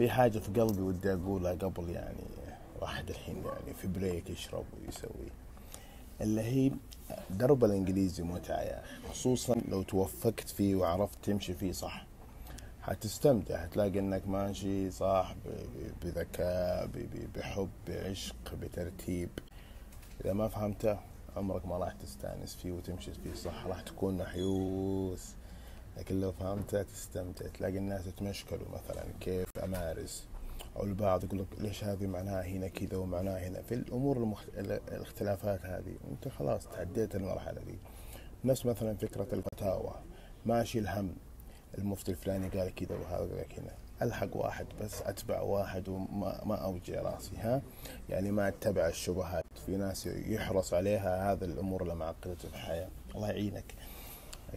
في حاجة في قلبي ودي أقولها قبل يعني واحد الحين يعني في بريك يشرب ويسوي. اللي هي درب الإنجليزي متعة يا أخي خصوصا لو توفقت فيه وعرفت تمشي فيه صح. حتستمتع حتلاقي إنك ماشي صح بذكاء بحب بعشق بترتيب. إذا ما فهمته عمرك ما راح تستأنس فيه وتمشي فيه صح راح تكون محيوس. لكن لو فهمته تستمتع تلاقي الناس يتمشكلوا مثلا كيف أمارس. أو البعض يقول لك ليش هذه معناها هنا كذا ومعناها هنا. في الأمور المخ... ال- الاختلافات هذه. أنت خلاص تعديت المرحلة دي. نفس مثلا فكرة الفتاوى ماشي الهم. المفتي الفلاني قال كذا وهذا قال كذا. ألحق واحد بس أتبع واحد وما ما أوجع رأسي ها؟ يعني ما أتبع الشبهات. في ناس يحرص عليها هذا الأمور اللي معقدته في الحياة. الله يعينك.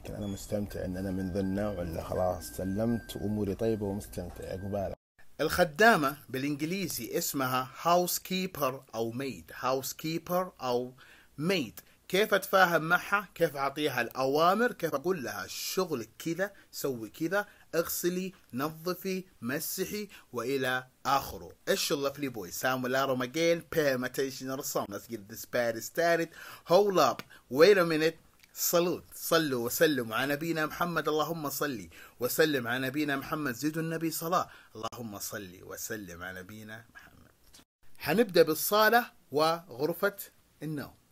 لكن أنا مستمتع إن أنا من ذا النوع اللي خلاص سلمت اموري طيبة ومستمتع. عقبالك الخدامة بالإنجليزي اسمها هاوس كيبر أو ميد هاوس كيبر أو ميد كيف أتفاهم معها؟ كيف أعطيها الأوامر؟ كيف أقول لها شغلك كذا سوي كذا اغسلي نظفي مسحي وإلى آخره. إيش اللفلي بوي Samuel Aram again pay attention or song let's get this party started hold up. صلوت صلوا وسلموا على نبينا محمد اللهم صلي وسلم على نبينا محمد زيدوا النبي صلاة. اللهم صلي وسلم على نبينا محمد. حنبدأ بالصالة وغرفة النوم.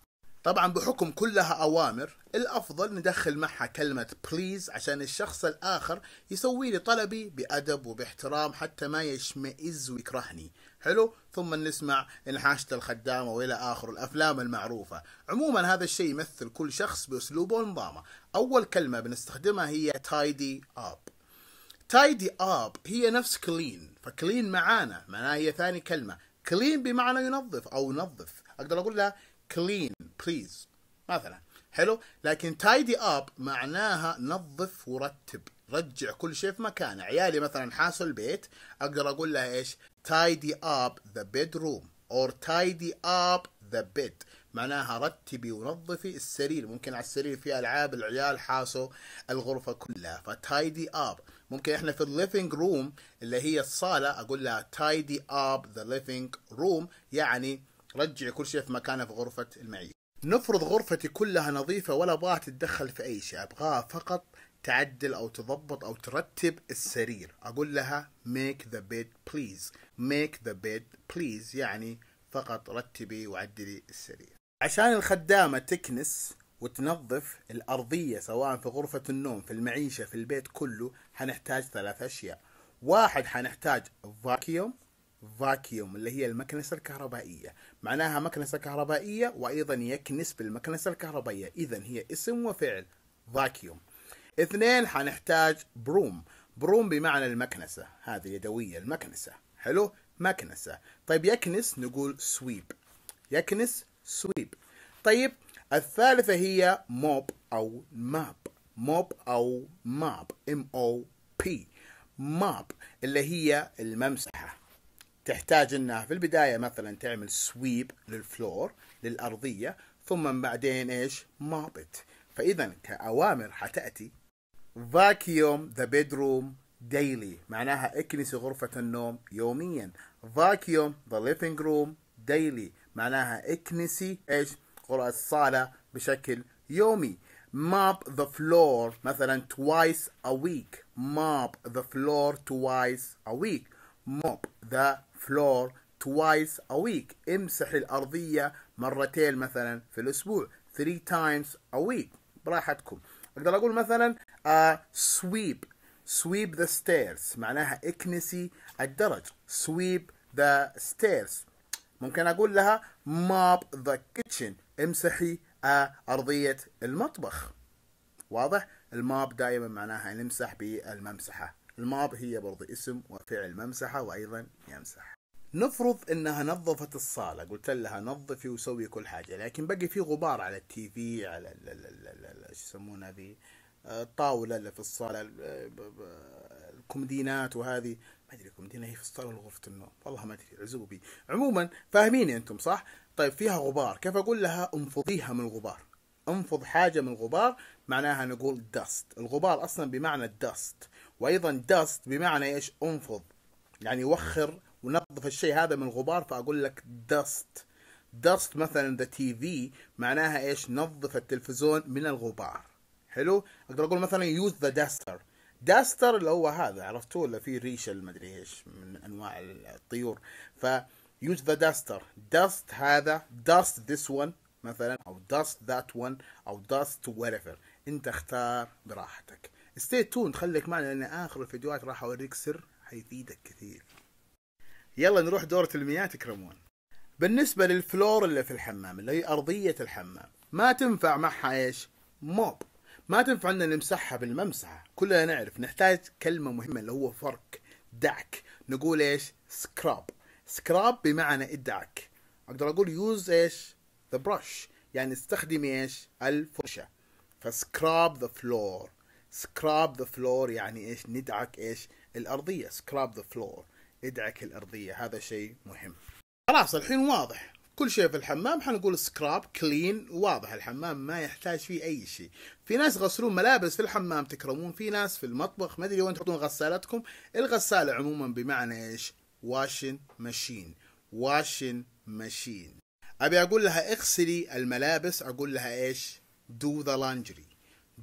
طبعا بحكم كلها أوامر الأفضل ندخل معها كلمة بليز عشان الشخص الآخر يسوي لي طلبي بأدب وباحترام حتى ما يشمئز ويكرهني. حلو؟ ثم نسمع انحاشة الخدامة وإلى آخر الأفلام المعروفة. عموما هذا الشيء يمثل كل شخص بأسلوبه ونظامه أول كلمة بنستخدمها هي tidy up. tidy up هي نفس clean ف clean معانا معناها هي ثاني كلمة. clean بمعنى ينظف أو نظف. أقدر أقول لها clean please مثلا حلو؟ لكن tidy up معناها نظف ورتب. رجع كل شيء في مكانه. عيالي مثلا حاسوا البيت أقدر أقول لها إيش؟ tidy up the bedroom or tidy up the bed. معناها رتبي ونظفي السرير. ممكن على السرير في ألعاب العيال حاسوا الغرفة كلها ف tidy up ممكن إحنا في ال living room اللي هي الصالة أقول لها tidy up the living room يعني رجعي كل شيء في مكانه في غرفة المعيشة. نفرض غرفتي كلها نظيفة ولا ابغاها تتدخل في أي شيء أبغاها فقط تعدل أو تضبط أو ترتب السرير. أقول لها make the bed please make the bed please يعني فقط رتبي وعدلي السرير. عشان الخدامة تكنس وتنظف الأرضية سواء في غرفة النوم في المعيشة في البيت كله حنحتاج ثلاث أشياء. واحد حنحتاج فاكيوم فاكيوم اللي هي المكنسة الكهربائية. معناها مكنسة كهربائية وأيضا يكنس بالمكنسة الكهربائية. إذا هي اسم وفعل vacuum اثنين حنحتاج broom broom بمعنى المكنسة. هذه يدوية المكنسة. حلو؟ مكنسة. طيب يكنس نقول sweep يكنس sweep طيب الثالثة هي mop أو mop mop أو mop M O P mop اللي هي الممسحة تحتاج إنها في البداية مثلا تعمل sweep لل floor للأرضية ثم بعدين إيش؟ مابت فإذا كأوامر حتأتي. Vacuum the bedroom daily. معناها اكنسي غرفة النوم يوميا. Vacuum the living room daily. معناها اكنسي إيش؟ غرفة الصالة بشكل يومي. Mop the floor مثلا twice a week. Mop the floor twice a week. Mop the floor twice a week. امسح الأرضية مرتين مثلا في الأسبوع. three times a week. براحتكم. أقدر أقول مثلا uh, sweep. sweep the stairs. معناها اكنسي الدرج. sweep the stairs. ممكن أقول لها mop the kitchen. امسحي uh, أرضية المطبخ. واضح؟ الماب دائما معناها نمسح بالممسحة. الماب هي برضو اسم وفعل ممسحة وأيضا يمسح. نفرض إنها نظفت الصالة. قلت لها نظفي وسوي كل حاجة لكن بقي في غبار على التي في على إيش يسمونها ذي؟ الطاولة اللي في الصالة الكومدينات وهذه. ما أدري كومدينة هي في الصالة ولا غرفة النوم. والله ما أدري عزوبي. بي عموما فاهميني أنتم صح؟ طيب فيها غبار. كيف أقول لها انفضيها من الغبار؟ انفض حاجة من الغبار معناها نقول dust. الغبار أصلا بمعنى dust. وأيضا dust بمعنى إيش؟ أنفض. يعني وخر ونظف الشيء هذا من الغبار فأقول لك dust. Dust مثلا the TV معناها إيش؟ نظف التلفزيون من الغبار. حلو؟ أقدر أقول مثلا use the duster duster اللي هو هذا عرفتوه اللي فيه ريشة المدري إيش من أنواع الطيور. ف use the duster dust هذا dust this one مثلا أو dust that one أو dust whatever. أنت اختار براحتك. stay tuned خليك معنا لأن آخر الفيديوهات راح أوريك سر حيفيدك كثير. يلا نروح دورة المياه تكرمون. بالنسبة لل floor اللي في الحمام اللي هي أرضية الحمام ما تنفع معها إيش؟ mop. ما تنفع أن نمسحها بالممسحة. كلنا نعرف نحتاج كلمة مهمة اللي هو فرك دعك. نقول إيش؟ scrub. scrub بمعنى ادعك أقدر أقول use إيش؟ the brush. يعني استخدمي إيش؟ الفرشة. ف scrub the floor scrub the floor يعني إيش؟ ندعك إيش؟ الأرضية. scrub the floor ادعك الأرضية. هذا شيء مهم. خلاص الحين واضح. كل شيء في الحمام. حنقول scrub clean واضح. الحمام ما يحتاج فيه أي شيء. في ناس يغسلون ملابس في الحمام تكرمون. في ناس في المطبخ. ما أدري وين تحطون غسالتكم. الغسالة عموما بمعنى إيش؟ واشن ماشين واشن ماشين أبي أقول لها اغسلي الملابس. أقول لها إيش؟ do the laundry.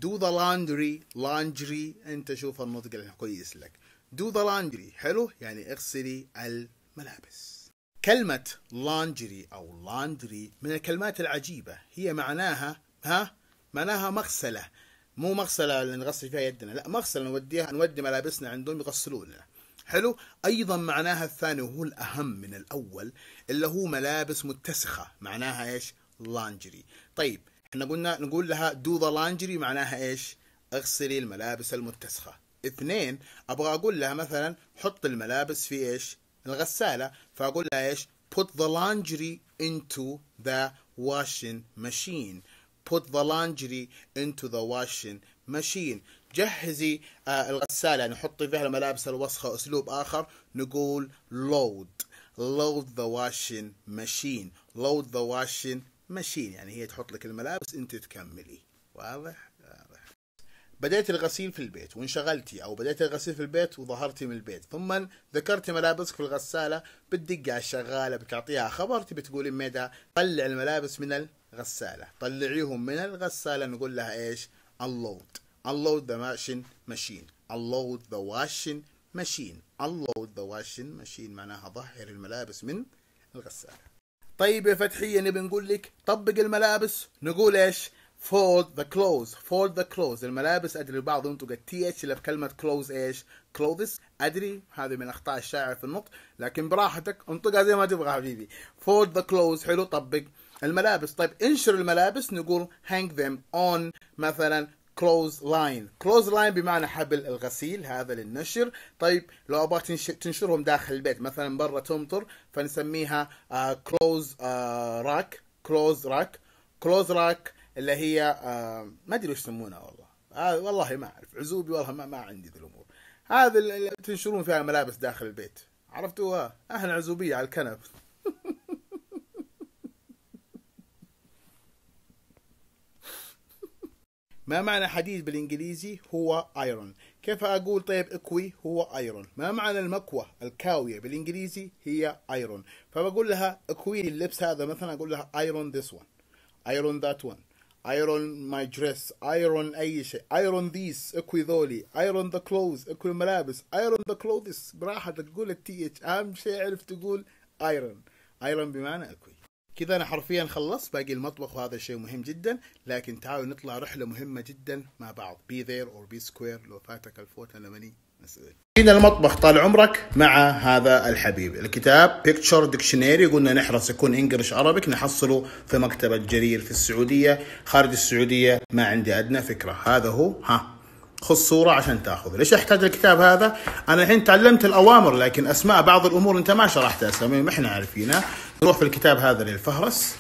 Do the laundry laundry. أنت شوف النطق الكويس لك. Do the laundry. حلو؟ يعني اغسلي الملابس. كلمة laundry أو laundry من الكلمات العجيبة. هي معناها ها؟ معناها مغسلة. مو مغسلة اللي نغسل فيها يدنا. لا مغسلة نوديها نودي ملابسنا عندهم يغسلوننا حلو؟ أيضا معناها الثاني وهو الأهم من الأول اللي هو ملابس متسخة. معناها إيش؟ laundry. طيب إحنا قلنا نقول لها do the laundry معناها إيش؟ اغسلي الملابس المتسخة اثنين أبغى أقول لها مثلا حط الملابس في إيش؟ الغسالة. فأقول لها إيش؟ Put the laundry into the washing machine. Put the laundry into the washing machine. جهزي آه الغسالة. يعني حطي فيها الملابس الوسخة أسلوب آخر. نقول load. Load the washing machine. Load the washing machine يعني هي تحط لك الملابس انت تكملي. واضح؟ واضح. بديت الغسيل في البيت وانشغلتي أو بديت الغسيل في البيت وظهرتي من البيت. ثم ذكرتي ملابسك في الغسالة بتدق على الشغالة بتعطيها خبر تبي تقولي ميدا طلع الملابس من الغسالة. طلعيهم من الغسالة نقول لها إيش؟ unload. unload the washing machine. unload the washing machine. unload the washing machine معناها ظهر الملابس من الغسالة. طيب يا فتحية نبي نقول لك طبق الملابس. نقول إيش؟ Fold the clothes fold the clothes. الملابس أدري البعض ينطق التي اتش اللي في كلمه clothes إيش؟ Clothes. أدري هذه من أخطاء الشائع في النطق لكن براحتك انطقها زي ما تبغى حبيبي. Fold the clothes حلو طبق الملابس. طيب انشر الملابس نقول hang them on. مثلا close line. Close line بمعنى حبل الغسيل هذا للنشر. طيب لو أبغى تنشرهم داخل البيت مثلا برا تمطر فنسميها uh, rack close rack. Close rack اللي هي آه ما أدري وش يسمونها والله. آه والله ما أعرف. عزوبي والله ما, ما عندي ذي الأمور. هذا اللي تنشرون فيها ملابس داخل البيت. عرفتوها؟ إحنا عزوبية على الكنب ما معنى حديد بالإنجليزي هو iron كيف أقول طيب إكوي هو iron ما معنى المكوى الكاوية بالإنجليزي هي iron فبقول لها إكوي اللبس هذا مثلا أقول لها iron this one iron that one iron my dress iron أي شيء iron these إكوي ذولي iron the clothes إكوي الملابس iron the clothes براحتك تقول ال TH أهم شيء عرف تقول iron iron بمعنى إكوي. كذا أنا حرفيا خلصت. باقي المطبخ وهذا شيء مهم جدا لكن تعالوا نطلع رحلة مهمة جدا مع بعض. be there or be square لو فاتك الفوت أنا ماني مسؤول. هنا المطبخ طال عمرك مع هذا الحبيب. الكتاب picture dictionary قلنا نحرص يكون English Arabic نحصله في مكتبة جرير في السعودية. خارج السعودية ما عندي أدنى فكرة. هذا هو ها. خذ صورة عشان تأخذ. ليش احتاج الكتاب هذا؟ أنا الحين تعلمت الأوامر لكن أسماء بعض الأمور أنت ما شرحتها اسامي ما إحنا عارفينها. نروح في الكتاب هذا للفهرس.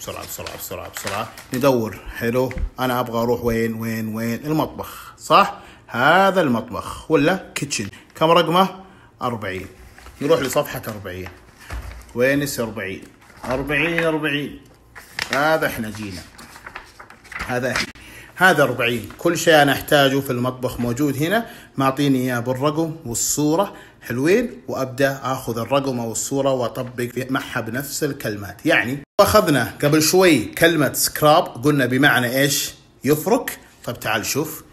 بسرعة بسرعة بسرعة بسرعة. ندور. حلو. أنا أبغى أروح وين وين وين؟ المطبخ صح؟ هذا المطبخ. ولا كيتشن. كم رقمه؟ 40 نروح لصفحة 40 وين 40 40 40 هذا إحنا جينا. هذا إحنا. هذا 40 كل شيء أنا أحتاجه في المطبخ موجود هنا. معطيني إياه بالرقم والصورة. حلوين. وأبدأ أخذ الرقم أو الصورة وأطبق معها بنفس الكلمات. يعني أخذنا قبل شوي كلمة سكراب قلنا بمعنى إيش؟ يفرك. طيب تعال شوف.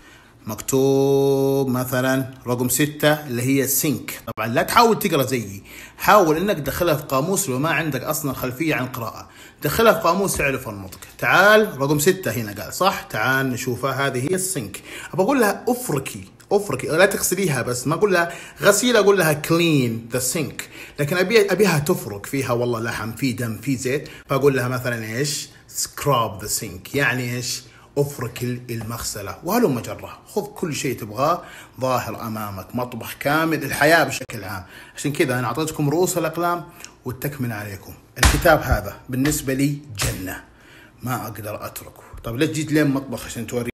مكتوب مثلا رقم ستة اللي هي سينك. طبعا لا تحاول تقرأ زيي. حاول إنك تدخلها في قاموس لو ما عندك أصلا خلفية عن القراءة. دخلها في قاموس تعرف النطق. تعال رقم ستة هنا قال صح؟ تعال نشوفها. هذه هي ال sink. ابى أقول لها أفركي. أفركي. لا تغسليها بس ما أقول لها غسيل أقول لها clean the sink لكن أبي أبيها تفرك فيها. والله لحم في دم في زيت. فأقول لها مثلا إيش؟ scrub the sink يعني إيش؟ افرك المغسلة. وهلم جره خذ كل شيء تبغاه ظاهر أمامك. مطبخ كامل. الحياة بشكل عام. عشان كذا أنا أعطيتكم رؤوس الأقلام والتكملة عليكم. الكتاب هذا بالنسبة لي جنة. ما أقدر أتركه. طيب ليش جيت لين مطبخ عشان توري